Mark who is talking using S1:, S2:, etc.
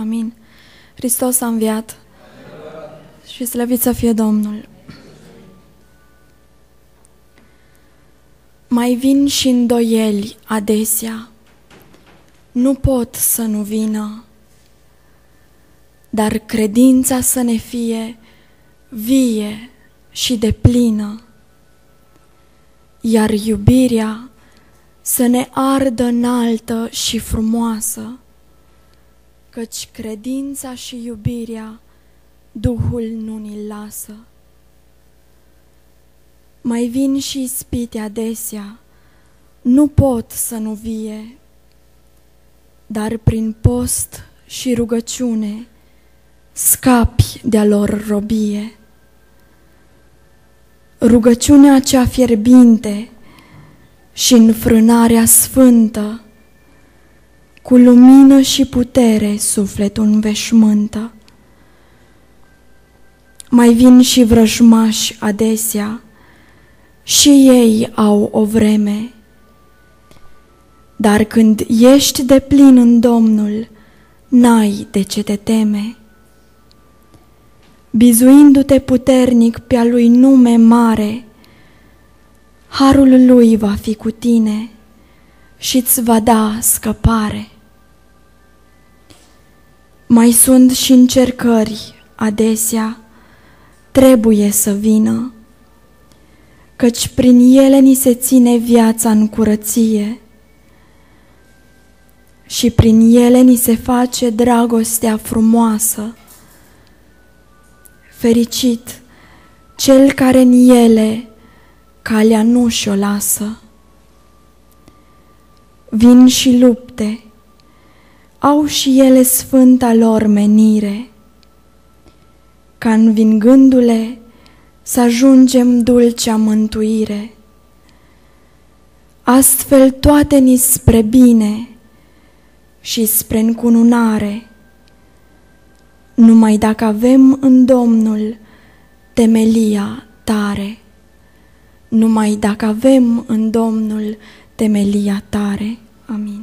S1: Amin. Hristos a înviat și slăvit să fie Domnul. Mai vin și îndoieli adesea, nu pot să nu vină, dar credința să ne fie vie și de plină, iar iubirea să ne ardă înaltă și frumoasă, căci credința și iubirea Duhul nu ni lasă. Mai vin și ispite adesea, nu pot să nu vie, dar prin post și rugăciune scapi de-a lor robie. Rugăciunea cea fierbinte și înfrânarea sfântă, cu lumină și putere sufletul înveșmântă. Mai vin și vrăjmași adesea, și ei au o vreme. Dar când ești de plin în Domnul, n-ai de ce te teme. Bizuindu-te puternic pe-a lui nume mare, harul lui va fi cu tine și îți va da scăpare. Mai sunt și încercări adesea, trebuie să vină, căci prin ele ni se ține viața în curăție și prin ele ni se face dragostea frumoasă. Fericit cel care în ele calea nu și-o lasă. Vin și lupte, au și ele sfânta lor menire, ca învingându-le să ajungem dulcea mântuire. Astfel toate ni spre bine și spre încununare, numai dacă avem în Domnul temelia tare, numai dacă avem în Domnul temelia tare. Amin.